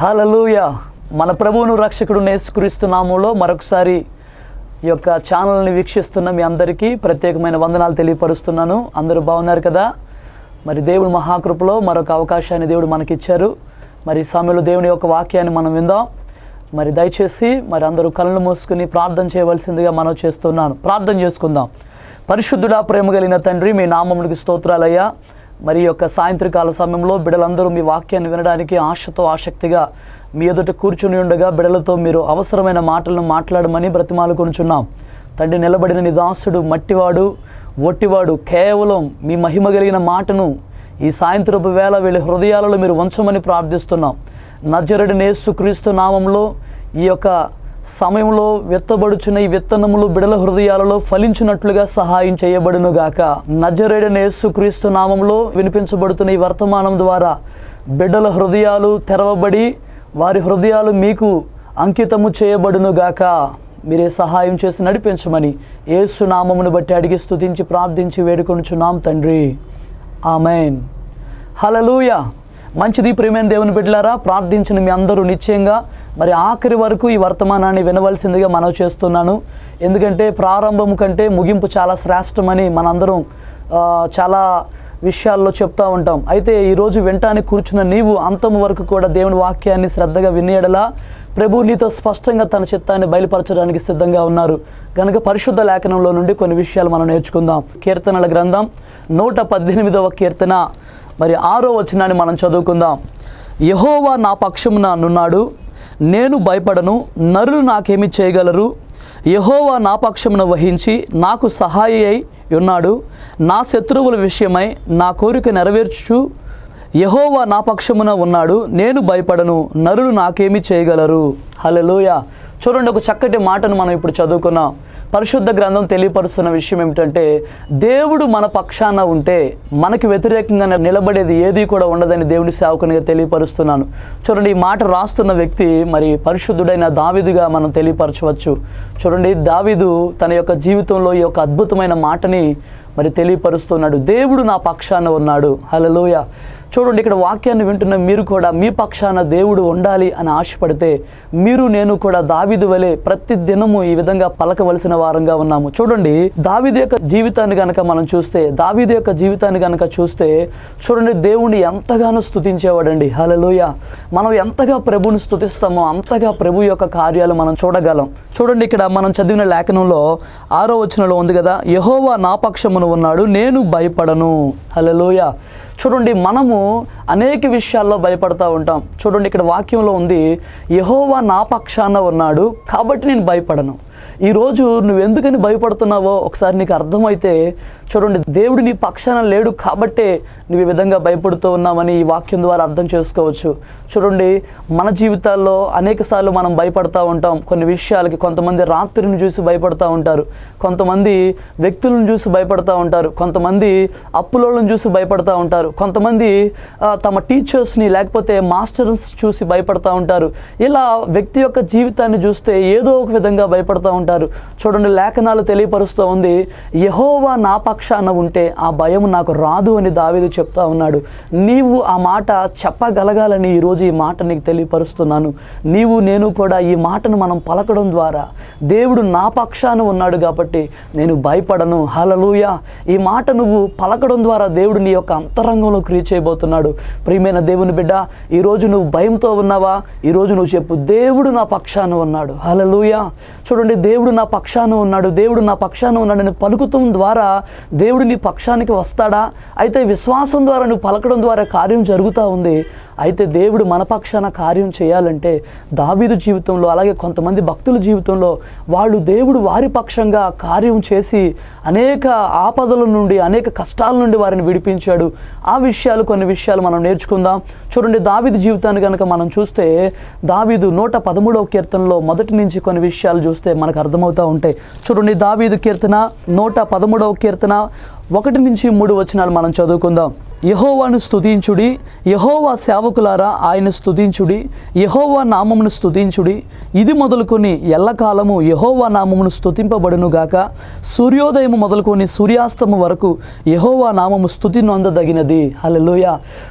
హల్లెలూయ మన ప్రభువును రక్షకుడు నేసుక్రీస్తు మరొకసారి ఈ యొక్క ఛానల్ని వీక్షిస్తున్న మీ అందరికీ ప్రత్యేకమైన వందనాలు తెలియపరుస్తున్నాను. అందరూ బాగున్నారు కదా? మరి దేవుడు మహాకృపలో మరొక అవకాశాన్ని దేవుడు మనకిచ్చారు. మరి సమయంలో దేవుని యొక్క వాక్యాన్ని మనం విందాం. మరి దయచేసి మరి అందరూ కళ్ళు మూసుకుని ప్రార్థన చేయవలసిందిగా మనం చేస్తున్నాను. ప్రార్థన చేసుకుందాం. పరిశుద్ధుడా ప్రేమ కలిగిన తండ్రి మీ నామమునికి స్తోత్రాలయ్యా. మరి యొక్క సాయంత్రకాల సమయంలో బిడలందరూ మీ వాక్యాన్ని వినడానికి ఆశతో ఆసక్తిగా మీ ఎదుట కూర్చుని ఉండగా బిడలతో మీరు అవసరమైన మాటలను మాట్లాడమని బ్రతిమాలుకొనుచున్నాం తండ్రి నిలబడిన నిదాసుడు మట్టివాడు ఒట్టివాడు కేవలం మీ మహిమ కలిగిన మాటను ఈ సాయంత్రపు వేళ వీళ్ళ హృదయాలలో మీరు ఉంచమని ప్రార్థిస్తున్నాం. నజరుడి నేసుక్రీస్తు నామంలో ఈ యొక్క సమయంలో విత్తబడుచున్న ఈ విత్తనములు బిడల హృదయాలలో ఫలించినట్లుగా సహాయం చేయబడును గాక నజరేడన యేసుక్రీస్తు నామంలో వినిపించబడుతున్న ఈ వర్తమానం ద్వారా బిడ్డల హృదయాలు తెరవబడి వారి హృదయాలు మీకు అంకితము చేయబడును గాక మీరే సహాయం చేసి నడిపించమని యేసు నామమును బట్టి అడిగి స్తుతించి ప్రార్థించి వేడుకొనుచున్నాం తండ్రి. ఆమెన్. హలలుయా మంచిది ప్రేమైన దేవుని బిడ్డలారా ప్రార్థించిన మీ అందరూ నిశ్చయంగా మరి ఆఖరి వరకు ఈ వర్తమానాన్ని వినవలసిందిగా మనవి చేస్తున్నాను. ఎందుకంటే ప్రారంభం కంటే ముగింపు చాలా శ్రేష్టమని మనందరం చాలా విషయాల్లో చెప్తా ఉంటాం. అయితే ఈరోజు వినటానికి కూర్చున్న నీవు అంతం వరకు కూడా దేవుని వాక్యాన్ని శ్రద్ధగా వినేయడలా ప్రభు నీతో స్పష్టంగా తన చిత్తాన్ని బయలుపరచడానికి సిద్ధంగా ఉన్నారు. కనుక పరిశుద్ధ లేఖనంలో నుండి కొన్ని విషయాలు మనం నేర్చుకుందాం. కీర్తనల గ్రంథం నూట పద్దెనిమిదవ కీర్తన. మరి ఆరో వచనాన్ని మనం చదువుకుందాం. యహోవా నా పక్షమున నున్నాడు నేను భయపడను నరులు నాకేమి చేయగలరు? యహోవా నా పక్షమున వహించి నాకు సహాయ అయి ఉన్నాడు నా శత్రువుల విషయమై నా కోరిక నెరవేర్చుచు యహోవా నా పక్షమున ఉన్నాడు నేను భయపడను నరులు నాకేమి చేయగలరు? హల్లెలూయ. చూడండి ఒక చక్కటి మాటను మనం ఇప్పుడు చదువుకున్నాం. పరిశుద్ధ గ్రంథం తెలియపరుస్తున్న విషయం ఏమిటంటే దేవుడు మన పక్షాన ఉంటే మనకి వ్యతిరేకంగా నిలబడేది ఏది కూడా ఉండదని దేవుని సేవకునిగా తెలియపరుస్తున్నాను. చూడండి ఈ మాట రాస్తున్న వ్యక్తి మరి పరిశుద్ధుడైన దావిదుగా మనం తెలియపరచవచ్చు. చూడండి దావిదు తన యొక్క జీవితంలో ఈ యొక్క అద్భుతమైన మాటని మరి తెలియపరుస్తున్నాడు. దేవుడు నా పక్షాన ఉన్నాడు. హలలోయ చూడండి ఇక్కడ వాక్యాన్ని వింటున్న మీరు కూడా మీ పక్షాన దేవుడు ఉండాలి అని ఆశపడితే మీరు నేను కూడా దావిదు వలె ప్రతి దినము ఈ విధంగా పలకవలసిన వారంగా ఉన్నాము. చూడండి దావిది యొక్క జీవితాన్ని గనక మనం చూస్తే దావిది యొక్క జీవితాన్ని గనక చూస్తే చూడండి దేవుణ్ణి ఎంతగానో స్థుతించేవాడండి హలలోయ మనం ఎంతగా ప్రభుని స్థుతిస్తామో అంతగా ప్రభు యొక్క కార్యాలు మనం చూడగలం. చూడండి ఇక్కడ మనం చదివిన లేఖనంలో ఆరో వచనంలో ఉంది కదా యహోవా నా పక్షమును ఉన్నాడు నేను భయపడను. హలలోయ చూడండి మనము అనేక విషయాల్లో భయపడతా ఉంటాం. చూడండి ఇక్కడ వాక్యంలో ఉంది యహోవా నా పక్షాన ఉన్నాడు కాబట్టి నేను భయపడను. ఈరోజు నువ్వెందుకని భయపడుతున్నావో ఒకసారి నీకు అర్థమైతే చూడండి దేవుడు నీ పక్షాన లేడు కాబట్టే నువ్వు ఈ విధంగా భయపడుతూ ఉన్నామని ఈ వాక్యం ద్వారా అర్థం చేసుకోవచ్చు. చూడండి మన జీవితాల్లో అనేక సార్లు మనం భయపడతా ఉంటాం. కొన్ని విషయాలకి కొంతమంది రాత్రిని చూసి భయపడతా ఉంటారు. కొంతమంది వ్యక్తులను చూసి భయపడతా ఉంటారు. కొంతమంది అప్పులోళ్ళని చూసి భయపడతా ఉంటారు. కొంతమంది తమ టీచర్స్ని లేకపోతే మాస్టర్స్ చూసి భయపడతా ఉంటారు. ఇలా వ్యక్తి యొక్క జీవితాన్ని చూస్తే ఏదో ఒక విధంగా భయపడతా ఉంటారు. చూడండి లేఖనాలు తెలియపరుస్తూ ఉంది యహోవా నా పక్షాన ఉంటే ఆ భయం నాకు రాదు అని దావీదు చెప్తా ఉన్నాడు. నీవు ఆ మాట చెప్పగలగాలని ఈరోజు ఈ మాట నీకు తెలియపరుస్తున్నాను. నీవు నేను కూడా ఈ మాటను మనం పలకడం ద్వారా దేవుడు నా పక్షాన ఉన్నాడు కాబట్టి నేను భయపడను. హలలుయ ఈ మాట నువ్వు పలకడం ద్వారా దేవుడు నీ యొక్క అంతరంగంలో క్రియ చేయబోతున్నాడు. ప్రియమైన దేవుని బిడ్డ ఈరోజు నువ్వు భయంతో ఉన్నావా? ఈరోజు నువ్వు చెప్పు దేవుడు నా పక్షాన ఉన్నాడు. హలలుయ చూడండి దేవుడు నా పక్షాన ఉన్నాడు. దేవుడు నా పక్షాన ఉన్నాడు. పలుకుతం ద్వారా దేవుడు నీ పక్షానికి వస్తాడా? అయితే విశ్వాసం ద్వారా నువ్వు పలకడం ద్వారా కార్యం జరుగుతూ ఉంది. అయితే దేవుడు మన పక్షాన కార్యం చేయాలంటే దావీదు జీవితంలో అలాగే కొంతమంది భక్తుల జీవితంలో వాళ్ళు దేవుడు వారి పక్షంగా కార్యం చేసి అనేక ఆపదల నుండి అనేక కష్టాల నుండి వారిని విడిపించాడు. ఆ విషయాలు కొన్ని విషయాలు మనం నేర్చుకుందాం. చూడండి దావీదు జీవితాన్ని కనుక మనం చూస్తే దావీదు నూట పదమూడవ కీర్తనలో మొదటి నుంచి కొన్ని విషయాలు చూస్తే మనకు అర్థమవుతూ ఉంటాయి. చూడండి దావీదు కీర్తన నూట పదమూడవ కీర్తన ఒకటి నుంచి మూడు వచనాలు మనం చదువుకుందాం. యహోవాను స్తుతించుడి యహోవా సేవకులారా ఆయన స్తుతించుడి యహోవా నామమును స్తుతించుడి. ఇది మొదలుకొని ఎల్లకాలము యహోవా నామమును స్తుతింపబడును గాక. సూర్యోదయము మొదలుకొని సూర్యాస్తము వరకు యహోవా నామము స్తుతి నొందదగినది హల్లెలూయ.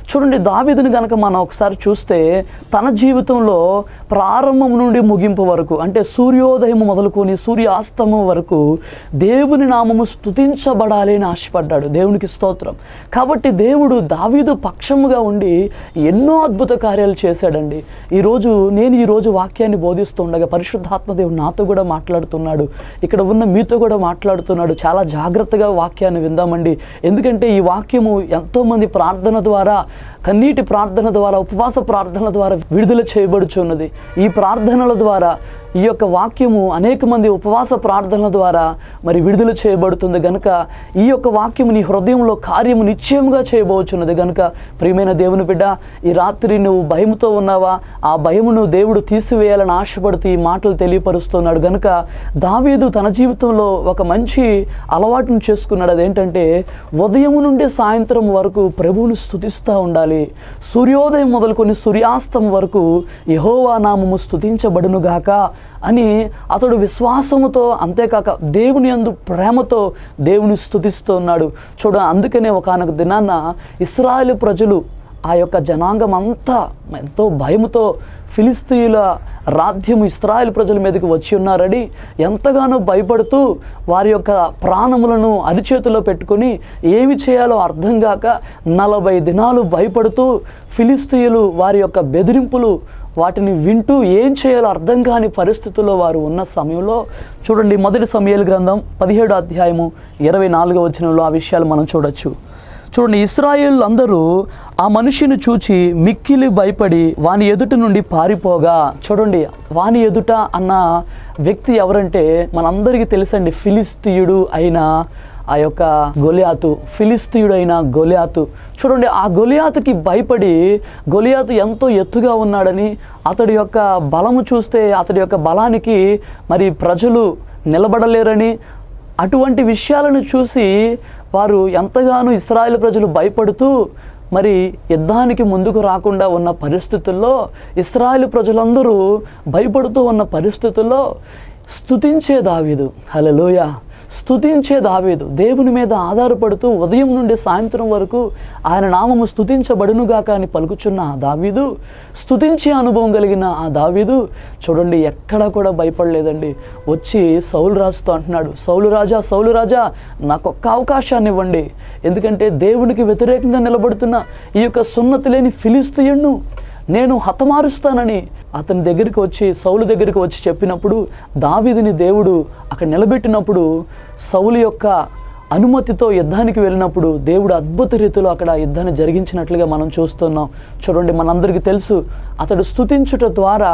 చూడండి దావిదిని గనక మనం ఒకసారి చూస్తే తన జీవితంలో ప్రారంభం నుండి ముగింపు వరకు అంటే సూర్యోదయం మొదలుకొని సూర్యాస్తమం వరకు దేవుని నామము స్తుతించబడాలి అని ఆశపడ్డాడు. దేవునికి స్తోత్రం. కాబట్టి దేవుడు దావీదు పక్షముగా ఉండి ఎన్నో అద్భుత కార్యాలు చేశాడండి. ఈరోజు నేను ఈరోజు వాక్యాన్ని బోధిస్తుండగా పరిశుద్ధాత్మదేవుడు నాతో కూడా మాట్లాడుతున్నాడు. ఇక్కడ ఉన్న మీతో కూడా మాట్లాడుతున్నాడు. చాలా జాగ్రత్తగా వాక్యాన్ని విందామండి. ఎందుకంటే ఈ వాక్యము ఎంతోమంది ప్రార్థన ద్వారా కన్నీటి ప్రార్థన ద్వారా ఉపవాస ప్రార్థన ద్వారా విడుదల చేయబడుచున్నది. ఈ ప్రార్థనల ద్వారా ఈ యొక్క వాక్యము అనేక మంది ఉపవాస ప్రార్థనల ద్వారా మరి విడుదల చేయబడుతుంది గనుక ఈ యొక్క వాక్యము నీ హృదయంలో కార్యము నిశ్చయముగా చేయబోచున్నది గనుక ప్రియమైన దేవుని బిడ్డ ఈ రాత్రి నువ్వు భయముతో ఉన్నావా? ఆ భయమును దేవుడు తీసివేయాలని ఆశపడుతూ ఈ మాటలు తెలియపరుస్తున్నాడు గనుక దావీదు తన జీవితంలో ఒక మంచి అలవాటును చేసుకున్నాడు. అదేంటంటే ఉదయం నుండి సాయంత్రం వరకు ప్రభువును స్థుతిస్తూ ఉండాలి. సూర్యోదయం మొదలుకొని సూర్యాస్తం వరకు యహోవా నామము స్థుతించబడునుగాక అని అతడు విశ్వాసముతో అంతేకాక దేవుని యందు ప్రేమతో దేవుని స్థుతిస్తూ ఉన్నాడు. చూడ అందుకనే ఒకనొక దినాన ఇస్రాయేల్ ప్రజలు ఆ యొక్క జనాంగం అంతా ఎంతో భయముతో ఫిలిస్తీయుల రాధ్యము ఇస్రాయల్ ప్రజల మీదకి వచ్చి ఉన్నారని ఎంతగానో భయపడుతూ వారి యొక్క ప్రాణములను అరిచేతిలో పెట్టుకొని ఏమి చేయాలో అర్థం కాక నలభై దినాలు భయపడుతూ ఫిలిస్తీయులు వారి యొక్క బెదిరింపులు వాటిని వింటూ ఏం చేయాలో అర్థం కాని పరిస్థితుల్లో వారు ఉన్న సమయంలో చూడండి మొదటి సమయాల గ్రంథం పదిహేడు అధ్యాయము ఇరవై నాలుగో వచనంలో ఆ విషయాలు మనం చూడొచ్చు. చూడండి ఇస్రాయేల్ అందరూ ఆ మనిషిని చూచి మిక్కిలి భయపడి వాని ఎదుట నుండి పారిపోగా. చూడండి వాని ఎదుట అన్న వ్యక్తి ఎవరంటే మనందరికీ తెలుసండి ఫిలిస్తీయుడు అయిన ఆ యొక్క గొలియాతు ఫిలిస్తీయుడైన గొలియాతు. చూడండి ఆ గొలియాతుకి భయపడి గొలియాతు ఎంతో ఎత్తుగా ఉన్నాడని అతడి యొక్క బలము చూస్తే అతడి యొక్క బలానికి మరి ప్రజలు నిలబడలేరని అటువంటి విషయాలను చూసి వారు ఎంతగానో ఇస్రాయేల్ ప్రజలు భయపడుతూ మరి యుద్ధానికి ముందుకు రాకుండా ఉన్న పరిస్థితుల్లో ఇస్రాయేల్ ప్రజలందరూ భయపడుతూ ఉన్న పరిస్థితుల్లో స్థుతించే దావీదు. హల్లెలూయా. స్థుతించే దావీదు. దేవుని మీద ఆధారపడుతూ ఉదయం నుండి సాయంత్రం వరకు ఆయన నామము స్థుతించబడునుగాక అని పలుకుచున్న ఆ దావీదు స్థుతించే అనుభవం కలిగిన ఆ దావీదు చూడండి ఎక్కడా కూడా భయపడలేదండి. వచ్చి సౌలు రాజుతో అంటున్నాడు సౌలు రాజా సౌలు రాజా నాకు ఒక్క అవకాశాన్ని ఇవ్వండి. ఎందుకంటే దేవునికి వ్యతిరేకంగా నిలబడుతున్న ఈ యొక్క సున్నతి లేని ఫిలిస్తీయుణ్ణు నేను హతమారుస్తానని అతని దగ్గరికి వచ్చి సౌలు దగ్గరికి వచ్చి చెప్పినప్పుడు దావీదిని దేవుడు అక్కడ నిలబెట్టినప్పుడు సౌలు యొక్క అనుమతితో యుద్ధానికి వెళ్ళినప్పుడు దేవుడు అద్భుత రీతిలో అక్కడ యుద్ధాన్ని జరిగించినట్లుగా మనం చూస్తున్నాం. చూడండి మనందరికీ తెలుసు అతడు స్తుతించుట ద్వారా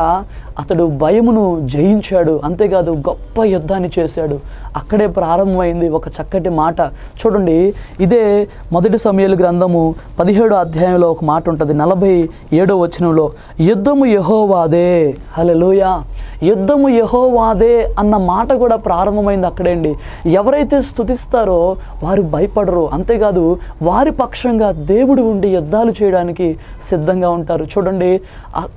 అతడు భయమును జయించాడు. అంతేకాదు గొప్ప యుద్ధాన్ని చేశాడు. అక్కడే ప్రారంభమైంది ఒక చక్కటి మాట. చూడండి ఇదే మొదటి సమయాల గ్రంథము పదిహేడో అధ్యాయంలో ఒక మాట ఉంటుంది. నలభై ఏడో వచనంలో యుద్ధము యహోవాదే. హల్లెలూయా. యుద్ధము యహోవాదే అన్న మాట కూడా ప్రారంభమైంది అక్కడే అండి ఎవరైతే స్తుతిస్తారో వారు భయపడరు. అంతేకాదు వారి పక్షంగా దేవుడు ఉండి యుద్ధాలు చేయడానికి సిద్ధంగా ఉంటారు. చూడండి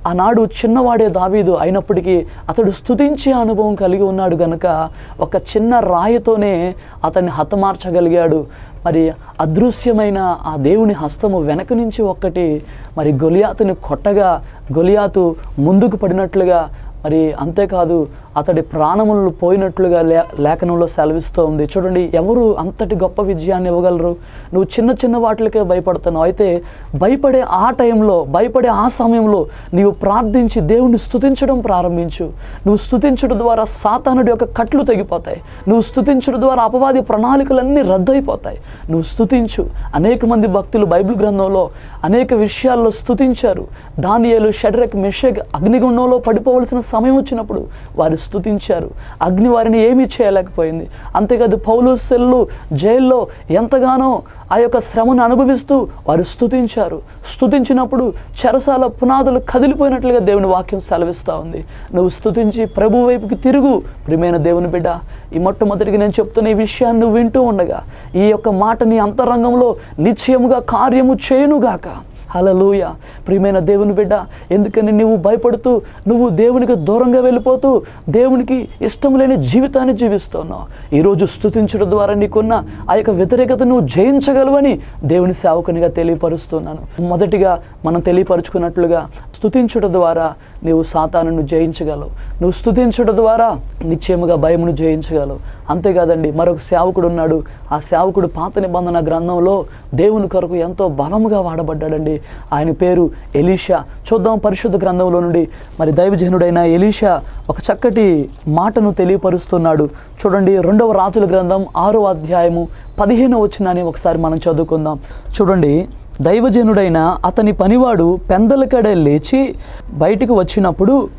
ఆనాడు చిన్నవాడే దావీదు అయినప్పటికీ అతడు స్థుతించే అనుభవం కలిగి ఉన్నాడు గనక ఒక చిన్న రాయితోనే అతన్ని హతమార్చగలిగాడు. మరి అదృశ్యమైన ఆ దేవుని హస్తము వెనక నుంచి ఒక్కటి మరి గొలియాతుని కొట్టగా గొలియాతు ముందుకు పడినట్లుగా మరి అంతేకాదు అతడి ప్రాణములు పోయినట్లుగా లే లేఖనంలో సెలవిస్తూ ఉంది. చూడండి ఎవరు అంతటి గొప్ప విజయాన్ని ఇవ్వగలరు? నువ్వు చిన్న చిన్న వాటిలకే భయపడుతున్నావు. అయితే భయపడే ఆ టైంలో భయపడే ఆ సమయంలో నీవు ప్రార్థించి దేవుని స్థుతించడం ప్రారంభించు. నువ్వు స్థుతించడం ద్వారా సాతానుడి యొక్క కట్లు తెగిపోతాయి. నువ్వు స్థుతించడం ద్వారా అపవాది ప్రణాళికలన్నీ రద్దయిపోతాయి. నువ్వు స్థుతించు అనేక మంది భక్తులు బైబిల్ గ్రంథంలో అనేక విషయాల్లో స్తుతించారు. దానియేలు షడ్రక్ మెషక్ అగ్నిగుండంలో పడిపోవలసిన సమయం వచ్చినప్పుడు వారు స్థుతించారు అగ్ని వారిని ఏమీ చేయలేకపోయింది. అంతేకాదు పౌలు సెల్లు జైల్లో ఎంతగానో ఆ యొక్క శ్రమను అనుభవిస్తూ వారు స్థుతించారు స్థుతించినప్పుడు చెరసాల పునాదులు కదిలిపోయినట్లుగా దేవుని వాక్యం సెలవిస్తూ ఉంది. నువ్వు స్థుతించి ప్రభు వైపుకి తిరుగు ప్రియమైన దేవుని బిడ్డ. ఈ మొట్టమొదటిగా నేను చెప్తున్న ఈ విషయాన్ని నువ్వు వింటూ ఉండగా ఈ యొక్క మాట నీ అంతరంగంలో నిశ్చయముగా కార్యము చేయునుగాక. హలలుయ ప్రియమైన దేవుని బిడ్డ ఎందుకని నువ్వు భయపడుతూ నువ్వు దేవునికి దూరంగా వెళ్ళిపోతూ దేవునికి ఇష్టం లేని జీవితాన్ని జీవిస్తున్నావు? ఈరోజు స్థుతించడం ద్వారా నీకున్న ఆ యొక్క వ్యతిరేకత నువ్వు జయించగలవని దేవుని సేవకునిగా తెలియపరుస్తున్నాను. మొదటిగా మనం తెలియపరుచుకున్నట్లుగా స్థుతించుట ద్వారా నీవు సాతాను జయించగలవు. నువ్వు స్థుతించుట ద్వారా నిశ్చయముగా భయమును జయించగలవు. అంతేకాదండి మరొక సేవకుడు ఉన్నాడు. ఆ సేవకుడు పాత నిబంధన గ్రంథంలో దేవుని కొరకు ఎంతో బలముగా వాడబడ్డాడండి. ఆయన పేరు ఎలీషా. చూద్దాం పరిశుద్ధ గ్రంథంలో నుండి. మరి దైవజనుడైన ఎలీషా ఒక చక్కటి మాటను తెలియపరుస్తున్నాడు. చూడండి రెండవ రాజుల గ్రంథం ఆరో అధ్యాయము పదిహేను వచ్చినని ఒకసారి మనం చదువుకుందాం. చూడండి దైవజనుడైన అతని పనివాడు పెందలకడే లేచి బయటికి వచ్చినప్పుడు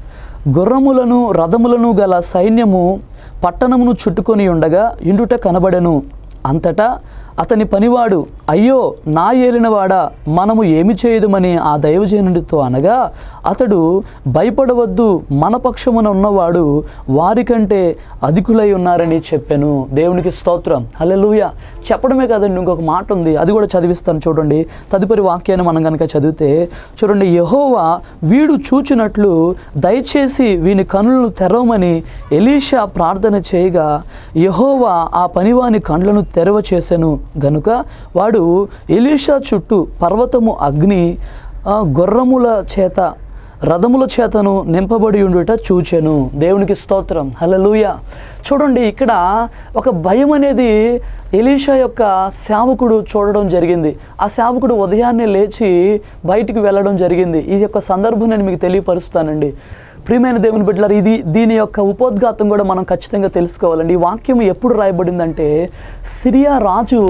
గుర్రములను రథములను గల సైన్యము పట్టణమును చుట్టుకొని ఉండగా ఇండుట కనబడెను. అంతటా అతని పనివాడు అయ్యో నా ఏలినవాడా మనము ఏమి చేయదుమని ఆ దైవజనుడితో అనగా అతడు భయపడవద్దు మన పక్షమున ఉన్నవాడు వారికంటే అధికులై ఉన్నారని చెప్పాను. దేవునికి స్తోత్రం. హల్లెలూయా. చెప్పడమే కాదండి ఇంకొక మాట ఉంది అది కూడా చదివిస్తాను చూడండి. తదుపరి వాక్యాన్ని మనం కనుక చదివితే చూడండి యహోవా వీడు చూచినట్లు దయచేసి వీని కనులను తెరవమని ఎలీషా ప్రార్థన చేయగా యహోవా ఆ పనివాని కండ్లను తెరవ చేశాను గనుక వాడు ఎలీషా చుట్టూ పర్వతము అగ్ని గుర్రముల చేత రథముల చేతను నింపబడి ఉండుట చూచెను. దేవునికి స్తోత్రం. హలలుయ చూడండి ఇక్కడ ఒక భయం అనేది ఎలీషా యొక్క సేవకుడు చూడడం జరిగింది. ఆ సేవకుడు ఉదయాన్నే లేచి బయటికి వెళ్ళడం జరిగింది. ఈ యొక్క సందర్భం నేను మీకు తెలియపరుస్తానండి. ప్రియమైన దేవుని బిడ్డలారు ఇది దీని యొక్క ఉపోద్ఘాతం కూడా మనం ఖచ్చితంగా తెలుసుకోవాలండి. ఈ వాక్యం ఎప్పుడు రాయబడిందంటే సిరియా రాజు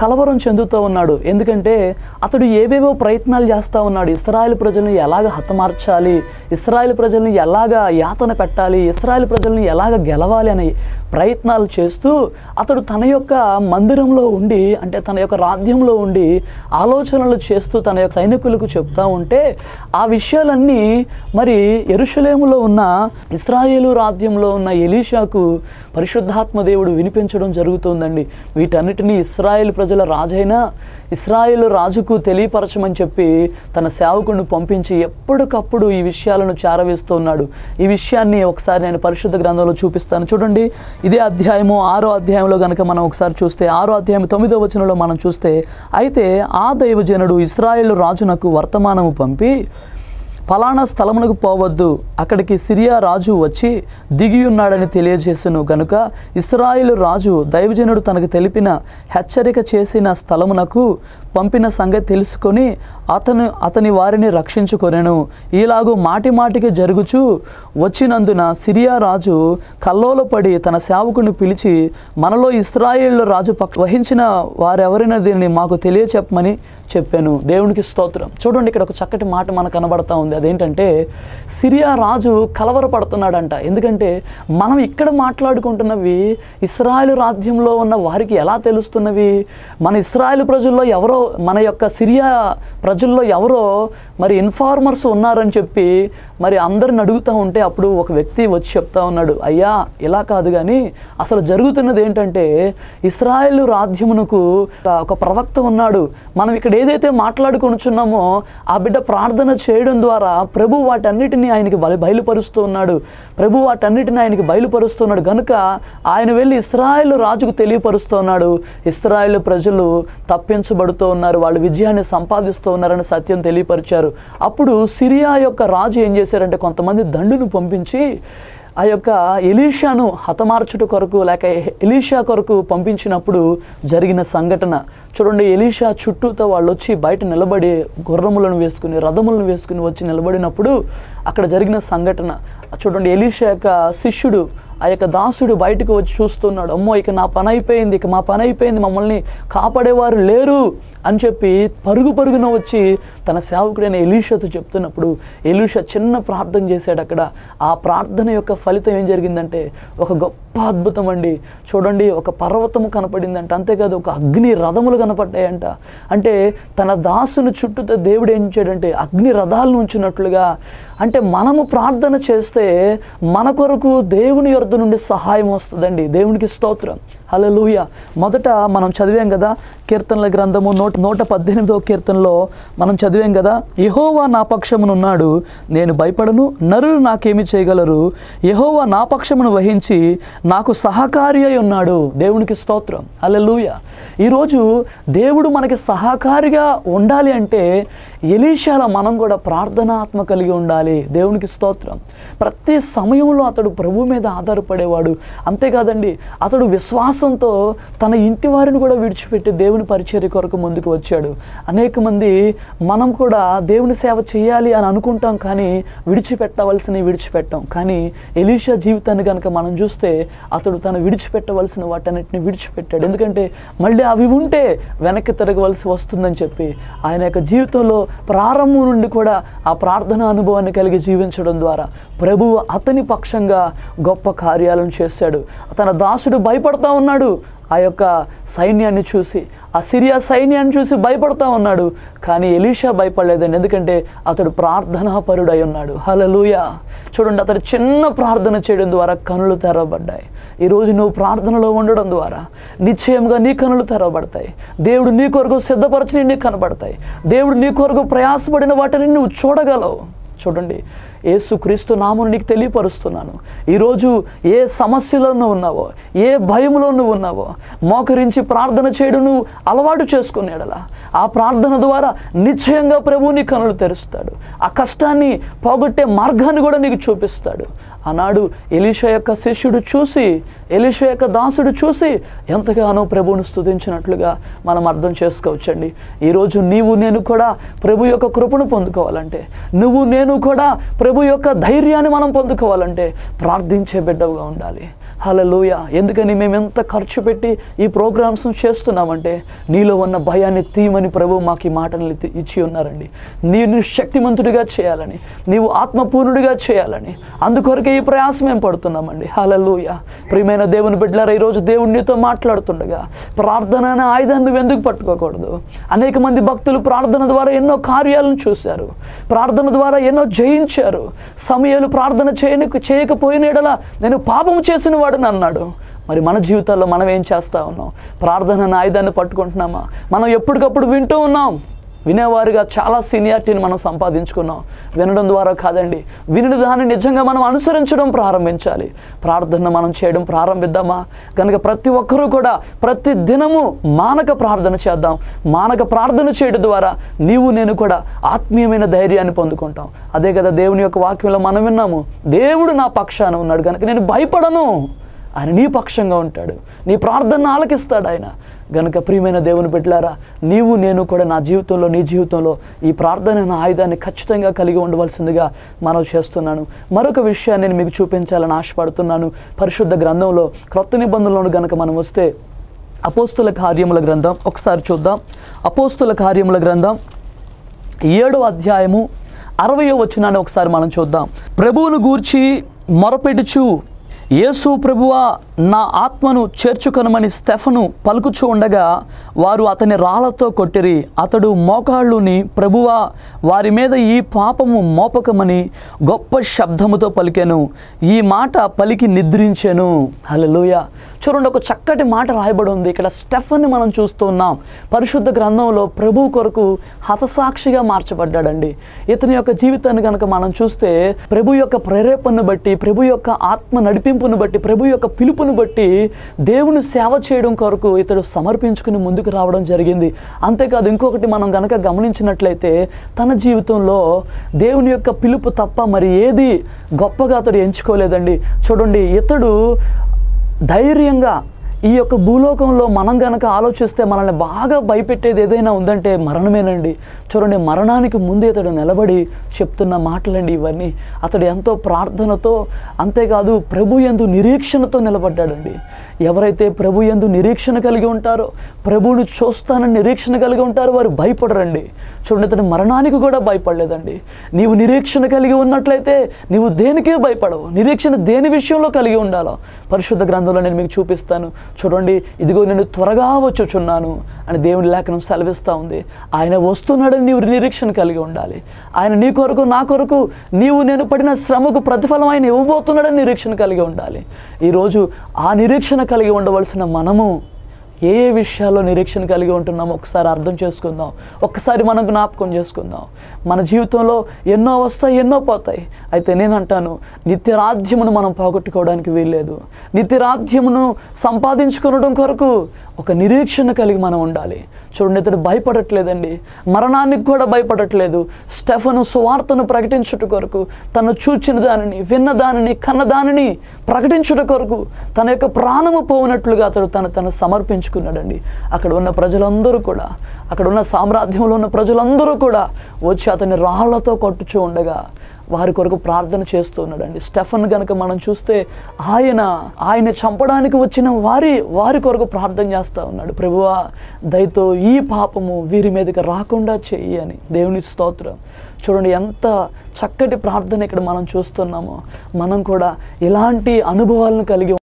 కలవరం చెందుతూ ఉన్నాడు. ఎందుకంటే అతడు ఏవేవో ప్రయత్నాలు చేస్తూ ఉన్నాడు. ఇస్రాయల్ ప్రజలను ఎలాగ హతమార్చాలి? ఇస్రాయల్ ప్రజలను ఎలాగ యాతన పెట్టాలి? ఇస్రాయల్ ప్రజలను ఎలాగ గెలవాలి అనే ప్రయత్నాలు చేస్తూ అతడు తన యొక్క మందిరంలో ఉండి అంటే తన యొక్క రాజ్యంలో ఉండి ఆలోచనలు చేస్తూ తన యొక్క సైనికులకు చెప్తూ ఉంటే ఆ విషయాలన్నీ మరి ఎరుషలేములో ఉన్న ఇస్రాయేలు రాజ్యంలో ఉన్న ఎలీషాకు పరిశుద్ధాత్మ దేవుడు వినిపించడం జరుగుతుందండి. వీటన్నిటినీ ఇస్రాయేల్ ప్రజల రాజైన ఇస్రాయేల్ రాజుకు తెలియపరచమని చెప్పి తన సేవకుడిని పంపించి ఎప్పటికప్పుడు ఈ విషయాలను చేరవేస్తూ ఉన్నాడు. ఈ విషయాన్ని ఒకసారి నేను పరిశుద్ధ గ్రంథంలో చూపిస్తాను. చూడండి ఇదే అధ్యాయము ఆరో అధ్యాయంలో కనుక మనం ఒకసారి చూస్తే ఆరో అధ్యాయం తొమ్మిదో వచనంలో మనం చూస్తే అయితే ఆ దైవజనుడు ఇస్రాయేల్ రాజునకు వర్తమానము పంపి ఫలానా స్థలమునకు పోవద్దు. అక్కడికి సిరియా రాజు వచ్చి దిగియున్నాడని తెలియజేసును గనుక ఇస్రాయేలు రాజు దైవజనుడు తనకు తెలిపిన హెచ్చరిక చేసిన స్థలమునకు పంపిన సంగతి తెలుసుకొని అతను అతని వారిని రక్షించుకొనెను. ఇలాగూ మాటి మాటికి జరుగుచు వచ్చినందున సిరియా రాజు కల్లోలపడి తన సేవకుని పిలిచి మనలో ఇస్రాయేల్ రాజు పక్ష వహించిన వారెవరైనా దీన్ని మాకు తెలియచెప్పమని చెప్పాను. దేవునికి స్తోత్రం. చూడండి ఇక్కడ ఒక చక్కటి మాట మనకు కనబడతా ఉంది. అదేంటంటే సిరియా రాజు కలవరపడుతున్నాడంట. ఎందుకంటే మనం ఇక్కడ మాట్లాడుకుంటున్నవి ఇస్రాయేల్ రాజ్యంలో ఉన్న వారికి ఎలా తెలుస్తున్నవి? మన ఇస్రాయేల్ ప్రజల్లో ఎవరో మన యొక్క సిరియా ప్రజల్లో ఎవరో మరి ఇన్ఫార్మర్స్ ఉన్నారని చెప్పి మరి అందరిని అడుగుతూ ఉంటే అప్పుడు ఒక వ్యక్తి వచ్చి చెప్తా ఉన్నాడు అయ్యా ఇలా కాదు కానీ అసలు జరుగుతున్నది ఏంటంటే ఇస్రాయేల్ రాజ్యమునకు ఒక- ప్రవక్త ఉన్నాడు. మనం ఇక్కడ ఏదైతే మాట్లాడుకొనుచున్నామో ఆ బిడ్డ ప్రార్థన చేయడం ద్వారా ప్రభు వాటన్నిటిని ఆయనకి బయ- బయలుపరుస్తూ ఉన్నాడు. ప్రభు వాటన్నిటిని ఆయనకి బయలుపరుస్తున్నాడు కనుక ఆయన వెళ్ళి ఇస్రాయేల్ రాజుకు తెలియపరుస్తున్నాడు ఇస్రాయేల్ ప్రజలు తప్పించబడుతూ ఉన్నారు వాళ్ళు విజయాన్ని సంపాదిస్తూ ఉన్నారని సత్యం తెలియపరిచారు. అప్పుడు సిరియా యొక్క రాజు ఏం చేశారంటే కొంతమంది దండును పంపించి ఆ యొక్క ఎలీషాను హతమార్చుట కొరకు లేక ఎలీషా కొరకు పంపించినప్పుడు జరిగిన సంఘటన. చూడండి ఎలీషా చుట్టూతో వాళ్ళు వచ్చి బయట నిలబడి గుర్రములను వేసుకుని రథములను వేసుకుని వచ్చి నిలబడినప్పుడు అక్కడ జరిగిన సంఘటన. చూడండి ఎలీషా యొక్క శిష్యుడు ఆ యొక్క దాసుడు బయటకు వచ్చి చూస్తున్నాడు అమ్మో ఇక నా పని అయిపోయింది ఇక మా పని అయిపోయింది మమ్మల్ని కాపాడేవారు లేరు. అని చెప్పి పరుగు పరుగున వచ్చి తన సేవకుడైన ఎలీషాతో చెప్తున్నప్పుడు ఎలీషా చిన్న ప్రార్థన చేశాడు అక్కడ. ఆ ప్రార్థన యొక్క ఫలితం ఏం జరిగిందంటే ఒక గొప్ప అద్భుతం అండి. చూడండి ఒక పర్వతము కనపడిందంట. అంతేకాదు ఒక అగ్ని రథములు కనపడ్డాయంట. అంటే తన దాసుని చుట్టూతో దేవుడు ఏం చేయడంటే అగ్ని రథాలను ఉంచినట్లుగా అంటే మనము ప్రార్థన చేస్తే మన కొరకు దేవుని యొద్ద నుండి సహాయం వస్తుందండి. దేవునికి స్తోత్రం. హల్లెలూయ. మొదట మనం చదివాం కదా కీర్తనల గ్రంథము నూట నూట పద్దెనిమిదవ కీర్తనలో మనం చదివాం కదా యహోవా నా పక్షమునున్నాడు నేను భయపడను నరులు నాకేమి చేయగలరు? యహోవా నా పక్షమును వహించి నాకు సహకారి అయి ఉన్నాడు. దేవునికి స్తోత్రం. హల్లెలూయ. ఈరోజు దేవుడు మనకి సహకారిగా ఉండాలి అంటే ఎలీషాల మనం కూడా ప్రార్థనాత్మ కలిగి ఉండాలి. దేవునికి స్తోత్రం. ప్రతి సమయంలో అతడు ప్రభు మీద ఆధారపడేవాడు. అంతేకాదండి అతడు విశ్వాసంతో తన ఇంటి వారిని కూడా విడిచిపెట్టి దేవుని పరిచర్య కొరకు ముందుకు వచ్చాడు. అనేక మంది మనం కూడా దేవుని సేవ చేయాలి అని అనుకుంటాం కానీ విడిచిపెట్టవలసినవి విడిచిపెట్టాం. కానీ ఎలీషా జీవితాన్ని కనుక మనం చూస్తే అతడు తను విడిచిపెట్టవలసిన వాటన్నిటిని విడిచిపెట్టాడు. ఎందుకంటే మళ్ళీ అవి ఉంటే వెనక్కి తిరగవలసి వస్తుందని చెప్పి ఆయన యొక్క జీవితంలో ప్రారంభం నుండి కూడా ఆ ప్రార్థన అనుభవాన్ని కలిగి జీవించడం ద్వారా ప్రభువు అతని పక్షంగా గొప్ప కార్యాలను చేశాడు. తన దాసుడు భయపడతా ఉన్నాడు. ఆ యొక్క సైన్యాన్ని చూసి ఆ సిరియా సైన్యాన్ని చూసి భయపడతా ఉన్నాడు. కానీ ఎలీషా భయపడలేదని ఎందుకంటే అతడు ప్రార్థనాపరుడై ఉన్నాడు. హలలుయ చూడండి అతడు చిన్న ప్రార్థన చేయడం ద్వారా కనులు తెరవబడ్డాయి. ఈరోజు నువ్వు ప్రార్థనలో ఉండడం ద్వారా నిశ్చయంగా నీ కనులు తెరవబడతాయి. దేవుడు నీ కొరకు సిద్ధపరచని నీకు కనబడతాయి. దేవుడు నీ కొరకు ప్రయాసపడిన వాటిని నువ్వు చూడగలవు. చూడండి ఏసుక్రీస్తు నామను నీకు తెలియపరుస్తున్నాను. ఈరోజు ఏ సమస్యలో నువ్వు ఉన్నావో ఏ భయంలో నువ్వు ఉన్నావో మోకరించి ప్రార్థన చేయడం నువ్వు అలవాటు చేసుకునేడలా ఆ ప్రార్థన ద్వారా నిశ్చయంగా ప్రభువు నీ కనులు తెరుస్తాడు. ఆ కష్టాన్ని పోగొట్టే మార్గాన్ని కూడా నీకు చూపిస్తాడు. ఆనాడు ఎలీషా యొక్క శిష్యుడు చూసి ఎలీషా యొక్క దాసుడు చూసి ఎంతగానో ప్రభువును స్థుతించినట్లుగా మనం అర్థం చేసుకోవచ్చండి. ఈరోజు నీవు నేను కూడా ప్రభు యొక్క కృపను పొందుకోవాలంటే నువ్వు నేను కూడా ప్రభు యొక్క ధైర్యాన్ని మనం పొందుకోవాలంటే ప్రార్థించే బిడ్డవుగా ఉండాలి. హలలోయ ఎందుకని మేము ఎంత ఖర్చు పెట్టి ఈ ప్రోగ్రామ్స్ చేస్తున్నామంటే నీలో ఉన్న భయాన్ని తీయమని ప్రభు మాకు ఈ మాటలు ఇచ్చి- ఉన్నారండి. నేను శక్తిమంతుడిగా చేయాలని నీవు ఆత్మపూర్ణుడిగా చేయాలని అందుకొరకే ఈ ప్రయాసం మేము పడుతున్నామండి. హలలోయ ప్రియమైన దేవుని బిడ్డలారా ఈరోజు దేవుడు నీతో మాట్లాడుతుండగా ప్రార్థన అనే ఆయుధాన్ని నువ్వు ఎందుకు పట్టుకోకూడదు? అనేక మంది భక్తులు ప్రార్థన ద్వారా ఎన్నో కార్యాలను చూశారు. ప్రార్థన ద్వారా ఎన్నో జయించారు. సమయాలు ప్రార్థన చేయని చేయకపోయిన ఎడల నేను పాపం చేసిన వాడు వాడని అన్నాడు. మరి మన జీవితాల్లో మనం ఏం చేస్తా ఉన్నాం? ప్రార్థన ఆయుధాన్ని పట్టుకుంటున్నామా? మనం ఎప్పటికప్పుడు వింటూ ఉన్నాం. వినేవారుగా చాలా సీనియారిటీని మనం సంపాదించుకున్నాం. వినడం ద్వారా కాదండి వినడం దాన్ని నిజంగా మనం అనుసరించడం ప్రారంభించాలి. ప్రార్థన మనం చేయడం ప్రారంభిద్దామా? కనుక ప్రతి ఒక్కరూ కూడా ప్రతి దినము మానక ప్రార్థన చేద్దాం. మానక ప్రార్థన చేయడం ద్వారా నీవు నేను కూడా ఆత్మీయమైన ధైర్యాన్ని పొందుకుంటాం. అదే కదా దేవుని యొక్క వాక్యంలో మనం విన్నాము. దేవుడు నా పక్షాన ఉన్నాడు కనుక నేను భయపడను. ఆయన నీ పక్షంగా ఉంటాడు. నీ ప్రార్థన ఆలకిస్తాడు ఆయన. గనుక ప్రియమైన దేవుని బిడ్డలారా నీవు నేను కూడా నా జీవితంలో నీ జీవితంలో ఈ ప్రార్థన నా ఆయుధాన్ని ఖచ్చితంగా కలిగి ఉండవలసిందిగా మనం చేస్తున్నాను. మరొక విషయాన్ని నేను మీకు చూపించాలని ఆశపడుతున్నాను. పరిశుద్ధ గ్రంథంలో క్రొత్త నిబంధనలను గనక మనం వస్తే అపోస్తుల కార్యముల గ్రంథం ఒకసారి చూద్దాం. అపోస్తుల కార్యముల గ్రంథం ఏడవ అధ్యాయము అరవయో వచ్చినాన్ని ఒకసారి మనం చూద్దాం. ప్రభువును గూర్చి మొరపెడుచు యేసు ప్రభువా నా ఆత్మను చేర్చుకొనమని స్టెఫను పలుకుచూ ఉండగా వారు అతని రాళ్ళతో కొట్టిరి. అతడు మోకాళ్ళుని ప్రభువా వారి మీద ఈ పాపము మోపకమని గొప్ప శబ్దముతో పలికాను. ఈ మాట పలికి నిద్రించెను. హలలోయ చూడండి ఒక చక్కటి మాట రాయబడి ఉంది. ఇక్కడ స్టెఫన్ మనం చూస్తున్నాం పరిశుద్ధ గ్రంథంలో ప్రభు కొరకు హతసాక్షిగా మార్చబడ్డాడండి. ఇతని యొక్క జీవితాన్ని కనుక మనం చూస్తే ప్రభు యొక్క ప్రేరేపణను బట్టి ప్రభు యొక్క ఆత్మ నడిపింపును బట్టి ప్రభు యొక్క పిలుపును బట్టి దేవుని సేవ చేయడం కొరకు ఇతడు సమర్పించుకుని ముందుకు రావడం జరిగింది. అంతేకాదు ఇంకొకటి మనం గనక గమనించినట్లయితే తన జీవితంలో దేవుని యొక్క పిలుపు తప్ప మరి ఏది గొప్పగా అతడు ఎంచుకోలేదండి. చూడండి ఇతడు ధైర్యంగా ఈ యొక్క భూలోకంలో మనం గనక ఆలోచిస్తే మనల్ని బాగా భయపెట్టేది ఏదైనా ఉందంటే మరణమేనండి. చూడండి మరణానికి ముందే అతడు నిలబడి చెప్తున్న మాటలండి ఇవన్నీ. అతడు ఎంతో ప్రార్థనతో అంతేకాదు ప్రభు ఎందు నిరీక్షణతో నిలబడ్డాడండి. ఎవరైతే ప్రభు ఎందు నిరీక్షణ కలిగి ఉంటారో ప్రభువును చూస్తానని నిరీక్షణ కలిగి ఉంటారో వారు భయపడరండి. చూడండి అతను మరణానికి కూడా భయపడలేదండి. నీవు నిరీక్షణ కలిగి ఉన్నట్లయితే నీవు దేనికే భయపడవు? నిరీక్షణ దేని విషయంలో కలిగి ఉండాలో? పరిశుద్ధ గ్రంథంలో నేను మీకు చూపిస్తాను. చూడండి ఇదిగో నేను త్వరగా వచ్చుచున్నాను అని దేవుని లేఖనం సెలవిస్తూ ఉంది. ఆయన వస్తున్నాడని నీవు నిరీక్షణ కలిగి ఉండాలి. ఆయన నీ కొరకు నా కొరకు నీవు నేను పడిన శ్రమకు ప్రతిఫలం ఆయన ఇవ్వబోతున్నాడని నిరీక్షణ కలిగి ఉండాలి. ఈరోజు ఆ నిరీక్షణ కలిగి ఉండవలసిన మనము ఏ ఏ విషయాల్లో నిరీక్షణ కలిగి ఉంటున్నామో ఒకసారి అర్థం చేసుకుందాం. ఒక్కసారి మనం జ్ఞాపకం చేసుకుందాం. మన జీవితంలో ఎన్నో వస్తాయి ఎన్నో పోతాయి. అయితే నేను అంటాను నిత్యరాధ్యమును మనం పోగొట్టుకోవడానికి వీల్లేదు. నిత్యరాధ్యమును సంపాదించుకోవడం కొరకు ఒక నిరీక్షణ కలిగి మనం ఉండాలి. చూడండి ఇతడు భయపడట్లేదండి. మరణానికి కూడా భయపడట్లేదు. స్టెఫను సువార్తను ప్రకటించుట కొరకు తను చూచిన దానిని విన్న దానిని కన్న దానిని ప్రకటించుట కొరకు తన యొక్క ప్రాణము పోవునట్లుగా అతడు తను తను తెచ్చుకున్నాడండి అక్కడ ఉన్న ప్రజలందరూ కూడా అక్కడ ఉన్న సామ్రాజ్యంలో ఉన్న ప్రజలందరూ కూడా వచ్చి అతన్ని రాళ్ళతో కొట్టుచూ ఉండగా వారి కొరకు ప్రార్థన చేస్తూ ఉన్నాడండి. స్టెఫన్ కనుక మనం చూస్తే ఆయన ఆయన చంపడానికి వచ్చిన వారి వారి కొరకు ప్రార్థన చేస్తూ ఉన్నాడు. ప్రభువా దయతో ఈ పాపము వీరి మీదకి రాకుండా చెయ్యి అని. దేవుని స్తోత్రం. చూడండి ఎంత చక్కటి ప్రార్థన ఇక్కడ మనం చూస్తున్నామో. మనం కూడా ఇలాంటి అనుభవాలను కలిగి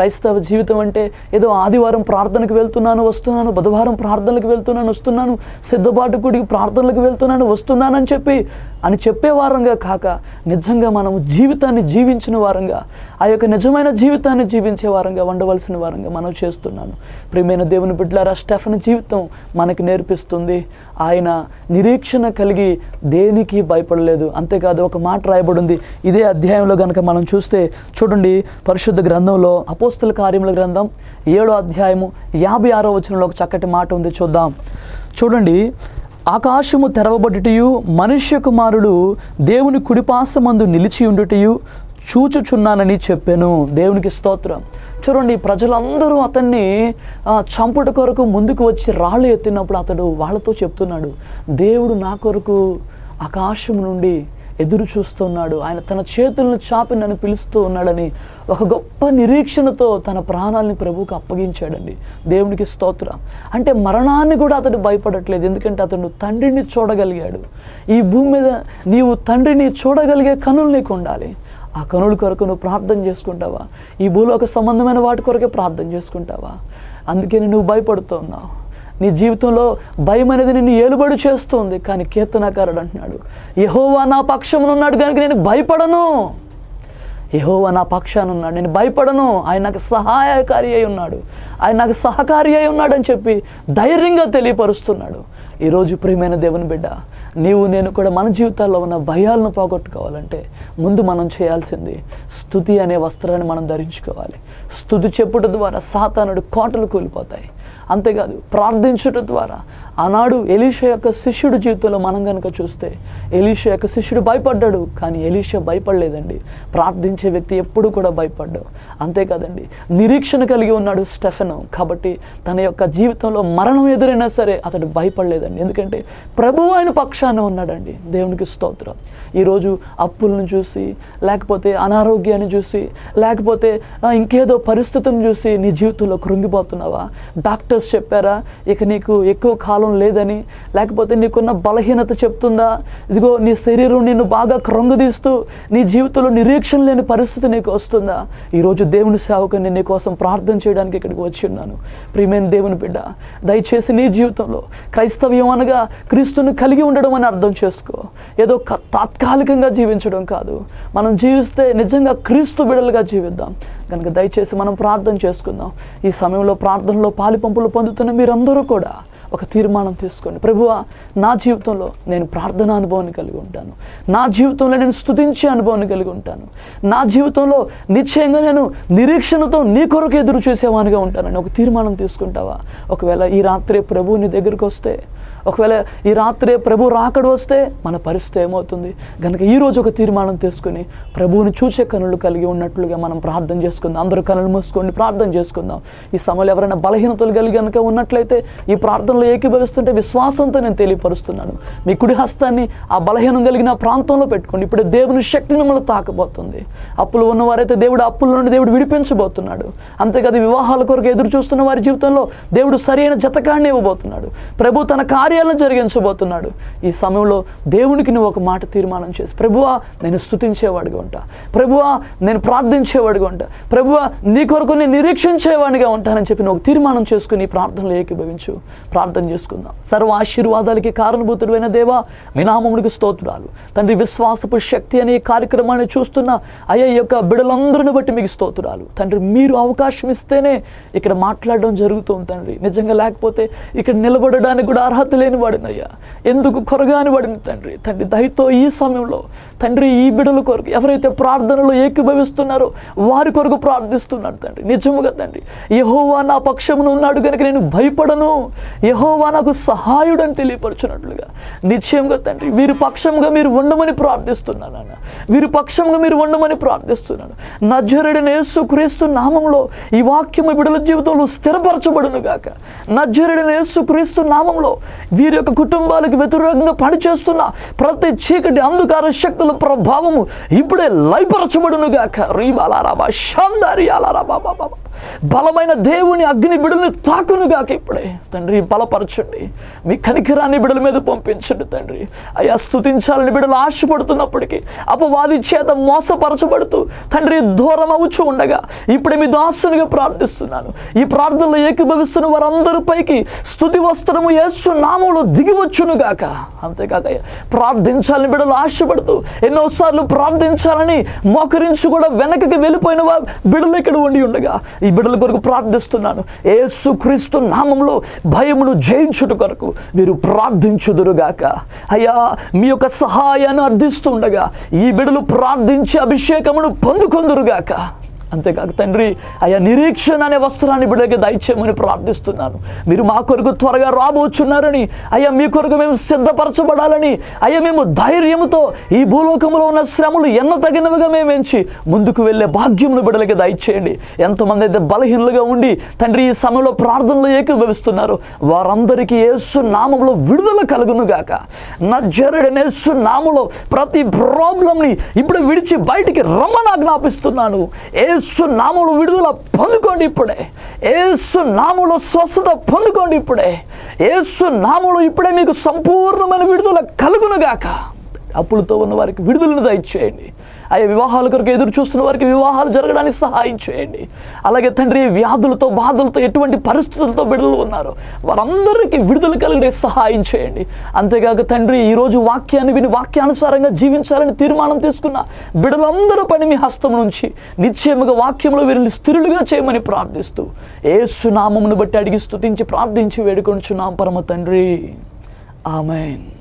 క్రైస్తవ జీవితం అంటే ఏదో ఆదివారం ప్రార్థనకు వెళ్తున్నాను వస్తున్నాను బుధవారం ప్రార్థనలకు వెళ్తున్నాను వస్తున్నాను సిద్ధపాటు గుడికి ప్రార్థనలకు వెళ్తున్నాను వస్తున్నాను అని చెప్పి అని చెప్పే వారంగా కాక నిజంగా మనం జీవితాన్ని జీవించిన వారంగా ఆ యొక్క నిజమైన జీవితాన్ని జీవించే వారంగా ఉండవలసిన వారంగా మనం చేస్తున్నాను. ప్రియమైన దేవుని బిడ్డలారా స్టెఫన్ జీవితం మనకి నేర్పిస్తుంది. ఆయన నిరీక్షణ కలిగి దేనికి భయపడలేదు. అంతేకాదు ఒక మాట రాయబడింది. ఇదే అధ్యాయంలో కనుక మనం చూస్తే చూడండి పరిశుద్ధ గ్రంథంలో అపోస్తుల కార్యముల గ్రంథం ఏడో అధ్యాయము యాభై ఆరో వచనంలో ఒక చక్కటి మాట ఉంది. చూద్దాం. చూడండి ఆకాశము తెరవబడుటయు మనుష్య కుమారుడు దేవుని కుడిపాసమందు నిలిచి ఉండుటయు చూచుచున్నానని చెప్పాను. దేవునికి స్తోత్రం. చూడండి ప్రజలందరూ అతన్ని చంపుట కొరకు ముందుకు వచ్చి రాళ్ళు ఎత్తినప్పుడు అతడు వాళ్ళతో చెప్తున్నాడు దేవుడు నా కొరకు ఆకాశం నుండి ఎదురు చూస్తున్నాడు. ఆయన తన చేతులను చాపి నన్ను పిలుస్తూ ఉన్నాడని ఒక గొప్ప నిరీక్షణతో తన ప్రాణాలని ప్రభువుకు అప్పగించాడండి. దేవునికి స్తోత్రం. అంటే మరణాన్ని కూడా అతడు భయపడట్లేదు. ఎందుకంటే అతను తండ్రిని చూడగలిగాడు. ఈ భూమి మీద నీవు తండ్రిని చూడగలిగే కనులు నీకు ఉండాలి. ఆ కనుల కొరకు నువ్వు ప్రార్థన చేసుకుంటావా? ఈ భూలోక సంబంధమైన వాటి కొరకే ప్రార్థన చేసుకుంటావా? అందుకే నువ్వు భయపడుతున్నావు. నీ జీవితంలో భయం అనేది నిన్ను ఏలుబడి చేస్తుంది. కానీ కీర్తనకారుడు అంటున్నాడు యహోవా నా పక్షమున ఉన్నాడు కనుక నేను భయపడను. యహోవా నా పక్షాన్ని ఉన్నాడు నేను భయపడను. ఆయన నాకు సహాయకారి అయి ఉన్నాడు. ఆయన నాకు సహకారి అయి ఉన్నాడు అని చెప్పి ధైర్యంగా తెలియపరుస్తున్నాడు. ఈరోజు ప్రియమైన దేవుని బిడ్డ నీవు నేను కూడా మన జీవితాల్లో ఉన్న భయాలను పోగొట్టుకోవాలంటే ముందు మనం చేయాల్సింది స్థుతి అనే వస్త్రాన్ని మనం ధరించుకోవాలి. స్థుతి చెప్పుట ద్వారా సాతానుడు కోటలు కూలిపోతాయి. అంతేకాదు ప్రార్థించుట ద్వారా. ఆనాడు ఎలీషా యొక్క శిష్యుడు జీవితంలో మనం కనుక చూస్తే ఎలీష యొక్క శిష్యుడు భయపడ్డాడు కానీ ఎలీష భయపడలేదండి. ప్రార్థించే వ్యక్తి ఎప్పుడు కూడా భయపడ్డాడు. అంతేకాదండి నిరీక్షణ కలిగి ఉన్నాడు స్టెఫెను. కాబట్టి తన యొక్క జీవితంలో మరణం ఎదురైనా సరే అతడు భయపడలేదండి. ఎందుకంటే ప్రభు ఆయన పక్షాన ఉన్నాడండి. దేవునికి స్తోత్రం. ఈరోజు అప్పులను చూసి లేకపోతే అనారోగ్యాన్ని చూసి లేకపోతే ఇంకేదో పరిస్థితిని చూసి నీ జీవితంలో కృంగిపోతున్నావా? డాక్టర్స్ చెప్పారా ఇక నీకు ఎక్కువ కాలం లేదని లేకపోతే నీకున్న బలహీనత చెప్తుందా? ఇదిగో నీ శరీరం నిన్ను బాగా కృంగదీస్తూ నీ జీవితంలో నిరీక్షణ లేని పరిస్థితి నీకు వస్తుందా? ఈరోజు దేవుని సేవకుని నీ కోసం ప్రార్థన చేయడానికి ఇక్కడికి వచ్చి ఉన్నాను. ప్రియమైన దేవుని బిడ్డ దయచేసి నీ జీవితంలో క్రైస్తవ్యం అనగా క్రీస్తుని కలిగి ఉండడం అని అర్థం చేసుకో. ఏదో తాత్కాలికంగా జీవించడం కాదు. మనం జీవిస్తే నిజంగా క్రీస్తు బిడలుగా జీవిద్దాం. కనుక దయచేసి మనం ప్రార్థన చేసుకుందాం. ఈ సమయంలో ప్రార్థనలో పాలిపంపులు పొందుతున్న మీరందరూ కూడా ఒక తీర్మానం తీసుకోండి. ప్రభువా నా జీవితంలో నేను ప్రార్థన అనుభవాన్ని కలిగి ఉంటాను. నా జీవితంలో నేను స్తుతించే అనుభవాన్ని కలిగి ఉంటాను. నా జీవితంలో నిశ్చయంగా నేను నిరీక్షణతో నీ కొరకు ఎదురు చూసేవానిగా ఉంటానని ఒక తీర్మానం తీసుకుంటావా? ఒకవేళ ఈ రాత్రి ప్రభువు నీ దగ్గరికి వస్తే ఒకవేళ ఈ రాత్రే ప్రభు రాకడు వస్తే మన పరిస్థితి ఏమవుతుంది? కనుక ఈరోజు ఒక తీర్మానం తీసుకుని ప్రభువుని చూసే కనులు కలిగి ఉన్నట్లుగా మనం ప్రార్థన చేసుకుందాం. అందరూ కనులు మూసుకొని ప్రార్థన చేసుకుందాం. ఈ సమయంలో ఎవరైనా బలహీనతలు కలిగి కనుక ఉన్నట్లయితే ఈ ప్రార్థనలో ఏకీభవిస్తుంటే విశ్వాసంతో నేను తెలియపరుస్తున్నాను. మీ కుడి హస్తాన్ని ఆ బలహీనం కలిగిన ప్రాంతంలో పెట్టుకోండి. ఇప్పుడు దేవుని శక్తి మిమ్మల్ని తాకబోతుంది. అప్పులు ఉన్నవారైతే దేవుడు అప్పుల నుండి దేవుడు విడిపించబోతున్నాడు. అంతేకాదు వివాహాల కొరకు ఎదురు చూస్తున్న వారి జీవితంలో దేవుడు సరైన జతకాన్ని ఇవ్వబోతున్నాడు. ప్రభు తన కార్యాలను జరిగించబోతున్నాడు. ఈ సమయంలో దేవునికి నువ్వు ఒక మాట తీర్మానం చేసి ప్రభువా నేను స్థుతించేవాడిగా ఉంటా. ప్రభువా నేను ప్రార్థించేవాడిగా ఉంటా. ప్రభువా నీ కొరకు నేను నిరీక్షించేవాడిగా ఉంటానని చెప్పి నువ్వు ఒక తీర్మానం చేసుకుని ప్రార్థనలు ఏకీభవించు. ప్రార్థన చేసుకుందాం. సర్వ ఆశీర్వాదాలకి కారణభూతుడైన దేవా మీనామమునికి స్తోత్రాలు. తండ్రి విశ్వాసపు శక్తి అనే కార్యక్రమాన్ని చూస్తున్న అయ్యా ఈ యొక్క బిడలందరిని బట్టి మీకు స్తోత్రాలు. తండ్రి మీరు అవకాశం ఇస్తేనే ఇక్కడ మాట్లాడడం జరుగుతుంది తండ్రి. నిజంగా లేకపోతే ఇక్కడ నిలబడడానికి కూడా అర్హత లేని వాడినయ్యా ఎందుకు కొరగాని వాడిని తండ్రి? తండ్రి దయతో ఈ సమయంలో తండ్రి ఈ బిడల కొరకు ఎవరైతే ప్రార్థనలో ఏకీభవిస్తున్నారో వారి కొరకు ప్రార్థిస్తున్నాడు తండ్రి. నిజముగా తండ్రి యహోవా నా పక్షమున ఉన్నాడు కనుక నేను భయపడను. యహోవా నాకు సహాయుడని తెలియపరచున్నట్లుగా నిశ్చయంగా తండ్రి వీరి పక్షంగా మీరు ఉండమని ప్రార్థిస్తున్నాను నాన్న. వీరి పక్షంగా మీరు ఉండమని ప్రార్థిస్తున్నాను. నజరుడిని యేసు క్రీస్తు నామంలో ఈ వాక్యము బిడల జీవితంలో స్థిరపరచబడును గాక. నజరుడిని యేసు క్రీస్తు నామంలో వీరి యొక్క కుటుంబాలకు వ్యతిరేకంగా పనిచేస్తున్న ప్రతి చీకటి అంధకార శక్తులు ప్రభావము ఇప్పుడే లయపరచబడును గాక. రీబాలారాబా షాందారి అలారాబా బలమైన దేవుని అగ్ని బిడల్ని తాకును గాక ఇప్పుడే. తండ్రి బలపరచండి. మీ కనికిరాన్ని బిడల మీద పంపించండి తండ్రి. అయ్యా స్థుతించాలని బిడలు ఆశపడుతున్నప్పటికీ అపవాది చేత మోసపరచబడుతూ తండ్రి దూరం అవుచు ఉండగా ఇప్పుడే మీ దాసునిగా ప్రార్థిస్తున్నాను. ఈ ప్రార్థనలో ఏకీభవిస్తున్న వారందరి పైకి స్థుతి వస్త్రము యేసు నామంలో దిగివచ్చును గాక. అంతేకాక ప్రార్థించాలని బిడలు ఆశపడుతూ ఎన్నోసార్లు ప్రార్థించాలని మోకరించి కూడా వెనకకి వెళ్ళిపోయిన వా బిడలు ఇక్కడ ఉండి ఉండగా ఈ బిడల కొరకు ప్రార్థిస్తున్నాను. ఏసుక్రీస్తు నామంలో భయమును జయించుట కొరకు వీరు ప్రార్థించుదురుగాక అయ్యా మీ యొక్క సహాయాన్ని అర్థిస్తుండగా ఈ బిడలు ప్రార్థించి అభిషేకమును పొందుకొందురుగాక అంతేకాక తండ్రి అయ్యా నిరీక్షణ అనే వస్త్రాన్ని బిడ్డకి దయచేయమని ప్రార్థిస్తున్నాను. మీరు మా కొరకు త్వరగా రాబోచున్నారని అయ్యా మీ కొరకు మేము సిద్ధపరచబడాలని అయ్యా మేము ధైర్యంతో ఈ భూలోకంలో ఉన్న శ్రమలు ఎన్న తగినవిగా మేము ఎంచి ముందుకు వెళ్ళే భాగ్యమును బిడ్డలకి దయచేయండి. ఎంతమంది అయితే బలహీనలుగా ఉండి తండ్రి ఈ సమయంలో ప్రార్థనలు ఏకీభవిస్తున్నారు. వారందరికీ యేసు నామంలో విడుదల కలుగును గాక. నా యేసు నామంలో ప్రతి ప్రాబ్లంని ఇప్పుడు విడిచి బయటికి రమ్మని ఆజ్ఞాపిస్తున్నాను. ఏసు నామంలో విడుదల పొందుకోండి ఇప్పుడే. ఏసు నామంలో స్వస్థత పొందుకోండి ఇప్పుడే. ఏసు నామంలో ఇప్పుడే మీకు సంపూర్ణమైన విడుదల కలుగునుగాక అప్పులతో ఉన్న వారికి విడుదలను దయచేయండి. అయ్యా వివాహాల కొరకు ఎదురు చూస్తున్న వారికి వివాహాలు జరగడానికి సహాయం చేయండి. అలాగే తండ్రి వ్యాధులతో బాధలతో ఎటువంటి పరిస్థితులతో బిడ్డలు ఉన్నారు వారందరికీ విడుదల కలిగే సహాయం చేయండి. అంతేకాక తండ్రి ఈరోజు వాక్యాన్ని విని వాక్యానుసారంగా జీవించాలని తీర్మానం తీసుకున్న బిడ్డలందరూ పని మీ హస్తం నుంచి నిశ్చయముగా వాక్యంలో వీరిని స్థిరులుగా చేయమని ప్రార్థిస్తూ ఏసునామమును బట్టి అడిగి స్తుతించి ప్రార్థించి వేడుకొంచున్నాం పరమ తండ్రి. ఆమెన్.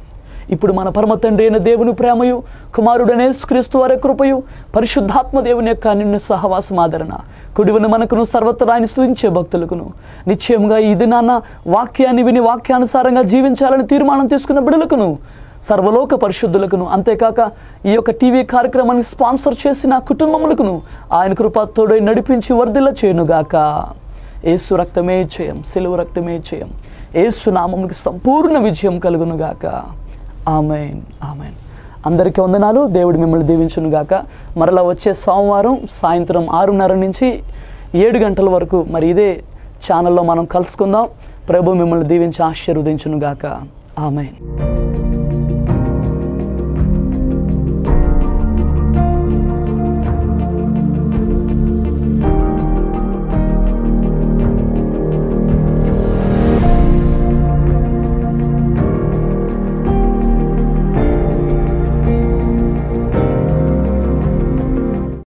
ఇప్పుడు మన పరమ తండ్రి అయిన దేవుని ప్రేమయు కుమారుడనే క్రీస్తు వారి కృపయు పరిశుద్ధాత్మ దేవుని యొక్క నిన్న సహవాసం ఆదరణ కుడివన మనకును సర్వత్రా ఆయన స్థుతించే భక్తులకును. నిశ్చయంగా ఈ దినాన్న వాక్యాన్ని విని వాక్యానుసారంగా జీవించాలని తీర్మానం తీసుకున్న బిడలకును సర్వలోక పరిశుద్ధులకును అంతేకాక ఈ యొక్క టీవీ కార్యక్రమాన్ని స్పాన్సర్ చేసిన కుటుంబములకును ఆయన కృపాతోడై నడిపించి వర్ధిల్ల చేయనుగాక. ఏసు రక్తమే చేయం సెలవు రక్తమే చేయం ఏసు నామముకి సంపూర్ణ విజయం కలుగునుగాక. Amen amen. అందరికీ వందనాలు. దేవుడు మిమ్మల్ని దీవించును గాక. మరలా వచ్చే సోమవారం సాయంత్రం ఆరున్నర నుంచి ఏడు గంటల వరకు మరి ఇదే ఛానల్లో మనం కలుసుకుందాం. ప్రభు మిమ్మల్ని దీవించి ఆశీర్వదించును గాక. ఆమెన్.